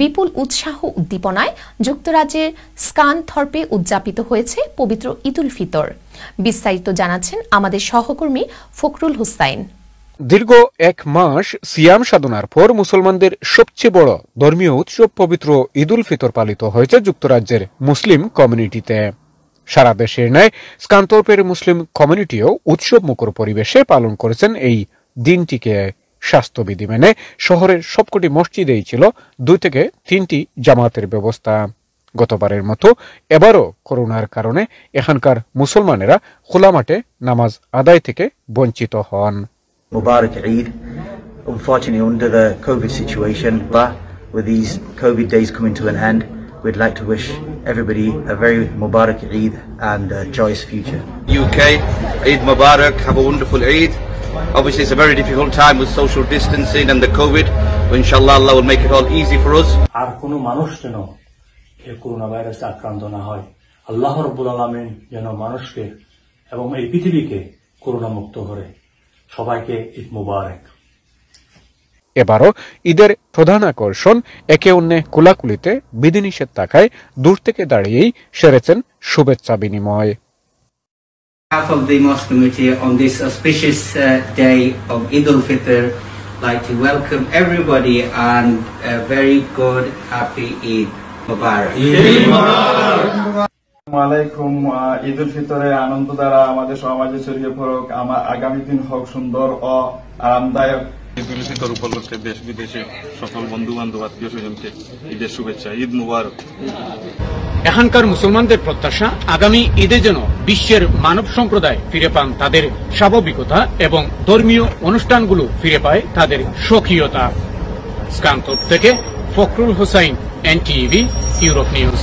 বিপুল উৎসাহ উদ্দীপনায় যুক্তরাজ্যের স্কানথর্পে উদযাপিত হয়েছে পবিত্র ঈদুল ফিতর। বিস্তারিত জানাচ্ছেন আমাদের সহকর্মী ফখরুল হুসাইন দীর্ঘ এক মাস সিয়াম সাধনার পর মুসলমানদের সবচেয়ে বড় ধর্মীয় উৎসব পবিত্র ঈদুল ফিতর পালিত হয়েছে যুক্তরাজ্যের মুসলিম কমিউনিটিতে। সারা দেশের ন্যায় স্কান্তর্পের মুসলিম কমিউনিটিও উৎসব মুখর পরিবেশে পালন করেছেন এই দিনটিকে। স্বাস্থ্যবিধি মেনে শহরের সবকটি মসজিদেই ছিল দুই থেকে তিনটি জামাতের ব্যবস্থা গতবারের মতো এবারও করোনার কারণে এখানকার মুসলমানেরা খোলা মাঠে নামাজ আদায় থেকে বঞ্চিত হন Mubarak Eid. Unfortunately, under the COVID situation, but with these COVID days coming to an end, we'd like to wish everybody a very Mubarak Eid and a joyous future. UK, Eid Mubarak, have a wonderful Eid. Obviously, it's a very difficult time with social distancing and the COVID, but inshallah, Allah will make it all easy for us. আর কোনো মানুষ যেন এই corona ভাইরাসে আক্রান্ত না হয়। আল্লাহ রব্বুল আলমিন যেন মানুষকে এবং এই পৃথিবীকে করোনা মুক্ত করে। সবাইকে ঈদ মুবারক। এবারও ঈদের প্রধান আকর্ষণ একে অন্যে কোলাকুলিতে বিধিনিষেধ থাকায় দূর থেকে দাঁড়িয়েই সেরেছেন শুভেচ্ছা বিনিময়। Behalf of the Mosque community on this auspicious uh, day of Eid al-Fitr, like to welcome everybody and a very good, happy Eid Mubarak. আলাইকুম ঈদ উল ফিতরের আনন্দ দ্বারা আমাদের সমাজে ছড়িয়ে পড়ুক আমার আগামী দিন হোক সুন্দর ও আরামদায়ক ঈদ উপলক্ষে দেশ বিদেশে সকল বন্ধু বান্ধব আত্মীয় স্বজনকে ঈদের শুভেচ্ছা, ঈদ মুবারক। এখানকার মুসলমানদের প্রত্যাশা আগামী ঈদে যেন বিশ্বের মানব সম্প্রদায় ফিরে পান তাদের স্বাভাবিকতা এবং ধর্মীয় অনুষ্ঠানগুলো ফিরে পায় তাদের স্বকীয়তা। স্কান্তর থেকে Fakhrul Hossain, NTV, Europe news.